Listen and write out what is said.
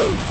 Ooh.